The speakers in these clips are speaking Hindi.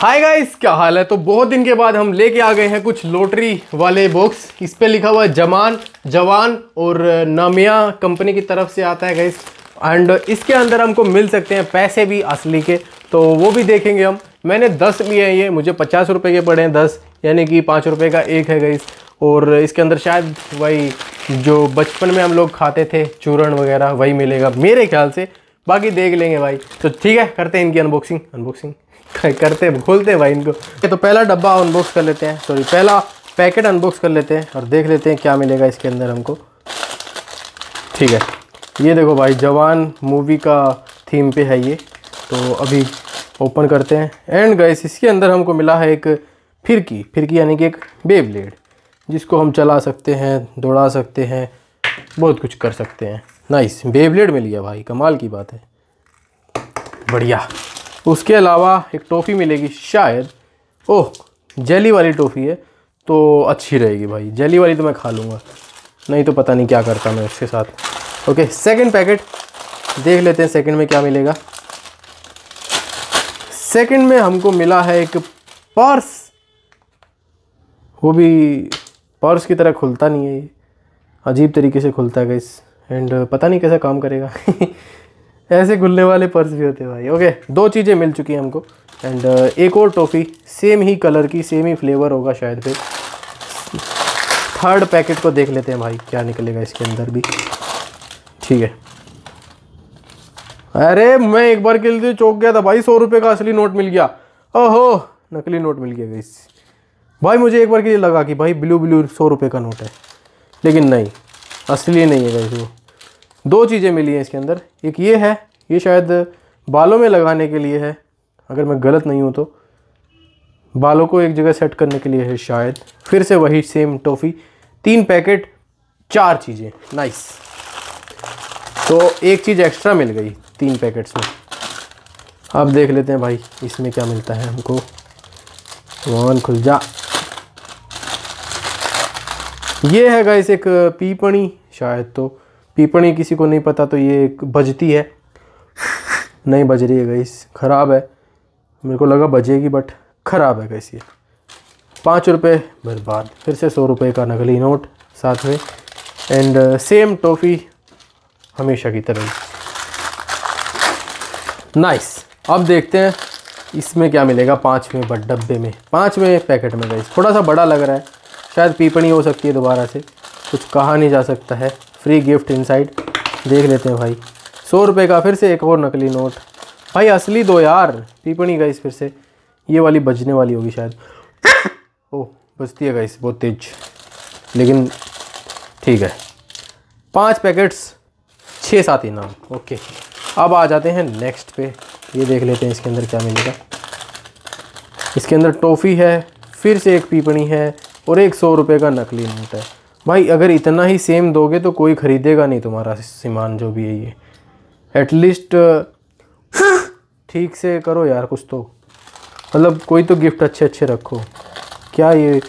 हाय गाइस क्या हाल है? तो बहुत दिन के बाद हम लेके आ गए हैं कुछ लॉटरी वाले बॉक्स इस पे लिखा हुआ है, जमान, जवान और नामिया कंपनी की तरफ़ से आता है गाइस एंड इसके अंदर हमको मिल सकते हैं पैसे भी असली के। तो वो भी देखेंगे हम। मैंने दस लिए हैं ये, मुझे पचास रुपये के पड़े हैं दस। यानी कि पाँच रुपये का एक है गाइस और इसके अंदर शायद वही जो बचपन में हम लोग खाते थे, चूरण वगैरह, वही मिलेगा मेरे ख्याल से। बाकी देख लेंगे भाई। तो ठीक है, करते हैं इनकी अनबॉक्सिंग अनबॉक्सिंग करते हैं, खोलते हैं भाई इनको। तो पहला डब्बा अनबॉक्स कर लेते हैं। सॉरी पहला पैकेट अनबॉक्स कर लेते हैं और देख लेते हैं क्या मिलेगा इसके अंदर हमको। ठीक है। ये देखो भाई, जवान मूवी का थीम पे है ये। तो अभी ओपन करते हैं। एंड गाइस इसके अंदर हमको मिला है एक फिरकी। फिरकी यानी कि एक बे ब्लेड जिसको हम चला सकते हैं, दौड़ा सकते हैं, बहुत कुछ कर सकते हैं। नाइस बे ब्लेड मिल गया भाई, कमाल की बात है। बढ़िया। उसके अलावा एक टॉफ़ी मिलेगी शायद। ओह, जेली वाली टॉफ़ी है तो अच्छी रहेगी भाई। जेली वाली तो मैं खा लूँगा। नहीं तो पता नहीं क्या करता मैं इसके साथ। ओके सेकंड पैकेट देख लेते हैं सेकंड में क्या मिलेगा। सेकंड में हमको मिला है एक पर्स। वो भी पर्स की तरह खुलता नहीं है ये। अजीब तरीके से खुलता है गैस एंड पता नहीं कैसा काम करेगा। ऐसे खुलने वाले पर्स भी होते हैं भाई। ओके दो चीज़ें मिल चुकी हैं हमको। एंड एक और टॉफ़ी सेम ही कलर की सेम ही फ्लेवर होगा शायद फिर। थर्ड पैकेट को देख लेते हैं भाई, क्या निकलेगा इसके अंदर भी। ठीक है। अरे, मैं एक बार के लिए चौक गया था भाई, सौ रुपये का असली नोट मिल गया। ओहो, नकली नोट मिल गया गई भाई, मुझे एक बार के लिए लगा कि भाई ब्लू ब्लू सौ रुपये का नोट है। लेकिन नहीं, असली नहीं है गई वो। दो चीज़ें मिली हैं इसके अंदर। एक ये है, ये शायद बालों में लगाने के लिए है, अगर मैं गलत नहीं हूँ तो। बालों को एक जगह सेट करने के लिए है शायद। फिर से वही सेम टॉफ़ी तीन पैकेट चार चीज़ें। नाइस तो एक चीज़ एक्स्ट्रा मिल गई तीन पैकेट्स में। अब देख लेते हैं भाई, इसमें क्या मिलता है हमको। वन खुल जा। ये है गाइस एक पीपणी, शायद तो। पीपणी किसी को नहीं पता तो ये एक बजती है। नहीं बज रही है गाइस ख़राब है। मेरे को लगा बजेगी बट ख़राब है गैस ये। पाँच रुपये बर्बाद, फिर से सौ रुपये का नकली नोट साथ में। एंड सेम टॉफ़ी हमेशा की तरह नाइस अब देखते हैं इसमें क्या मिलेगा पाँचवें बट डब्बे में। पाँचवें पैकेट में गई थोड़ा सा बड़ा लग रहा है। शायद पीपणी हो सकती है दोबारा से। कुछ कहा नहीं जा सकता है। फ्री गिफ्ट इनसाइड देख लेते हैं भाई। सौ रुपये का फिर से एक और नकली नोट। भाई असली दो यार। पीपणी गई फिर से। ये वाली बजने वाली होगी शायद। ओह, बजती है गाइस बहुत तेज। लेकिन ठीक है। पाँच पैकेट्स छः सात इनाम। ओके अब आ जाते हैं नेक्स्ट पे। ये देख लेते हैं इसके अंदर क्या मिलेगा। इसके अंदर टॉफ़ी है, फिर से एक पीपणी है, और एक सौ रुपये का नकली नोट है। भाई, अगर इतना ही सेम दोगे तो कोई ख़रीदेगा नहीं तुम्हारा सामान जो भी है ये। एटलीस्ट ठीक से करो यार कुछ तो। मतलब कोई तो गिफ्ट अच्छे अच्छे रखो। क्या ये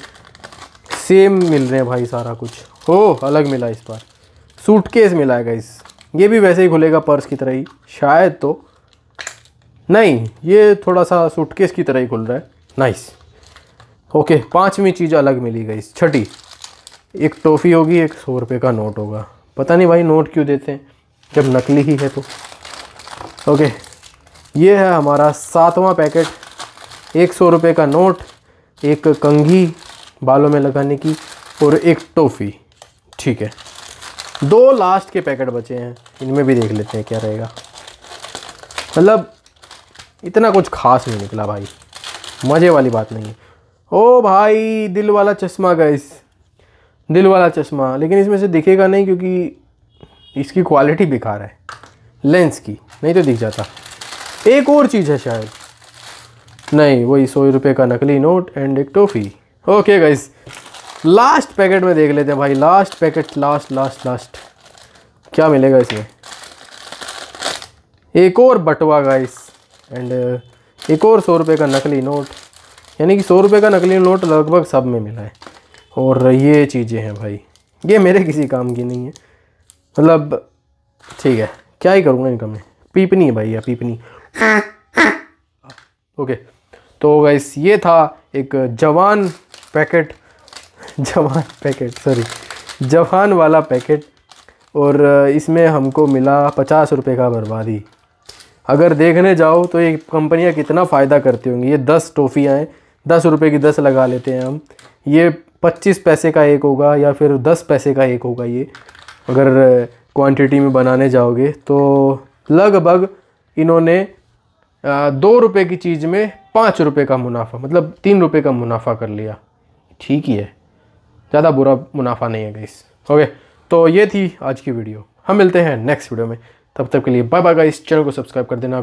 सेम मिल रहे हैं भाई सारा कुछ? हो, अलग मिला इस बार। सूटकेस मिला है गाइस ये भी वैसे ही खुलेगा पर्स की तरह ही। शायद तो। नहीं, ये थोड़ा सा सूटकेस की तरह ही खुल रहा है। नाइस ओके पांचवी चीज़ अलग मिली गई छठी। एक टॉफ़ी होगी, एक सौ रुपये का नोट होगा। पता नहीं भाई नोट क्यों देते हैं? जब नकली ही है तो। ओके, ये है हमारा सातवां पैकेट। एक सौ रुपये का नोट, एक कंघी बालों में लगाने की और एक टॉफ़ी। ठीक है। दो लास्ट के पैकेट बचे हैं। इनमें भी देख लेते हैं क्या रहेगा। मतलब इतना कुछ खास नहीं निकला भाई। मज़े वाली बात नहीं है। ओ भाई, दिल वाला चश्मा गैस दिल वाला चश्मा, लेकिन इसमें से दिखेगा नहीं क्योंकि इसकी क्वालिटी बेकार है। लेंस की, नहीं तो दिख जाता। एक और चीज़ है शायद। नहीं, वही सौ रुपये का नकली नोट एंड एक toffee. Okay guys last packet में देख लेते हैं भाई last packet last last last क्या मिलेगा इसमें? एक और बटवा गाइस एंड एक और सौ रुपये का नकली नोट। यानी कि सौ रुपये का नकली नोट लगभग सब में मिला है। और ये चीज़ें हैं भाई। ये मेरे किसी काम की नहीं है। मतलब ठीक है। क्या ही करूँगा इनका मैं? पीपनी है भाई, या पीपनी। ओके। तो गाइस ये था एक जवान पैकेट। जवान पैकेट सॉरी जवान वाला पैकेट। और इसमें हमको मिला पचास रुपये का बर्बादी। अगर देखने जाओ तो ये कंपनियाँ कितना फ़ायदा करती होंगी। ये दस टॉफ़ियाँ हैं। दस रुपये की दस लगा लेते हैं हम। ये पच्चीस पैसे का एक होगा या फिर दस पैसे का एक होगा ये। अगर क्वांटिटी में बनाने जाओगे तो लगभग इन्होंने दो रुपये की चीज़ में पाँच रुपये का मुनाफा मतलब तीन रुपये का मुनाफा कर लिया। ठीक ही है। ज़्यादा बुरा मुनाफा नहीं है गाइस ओके तो ये थी आज की वीडियो हम मिलते हैं नेक्स्ट वीडियो में। तब तक के लिए बाय बाय गाइस चैनल को सब्सक्राइब कर देना।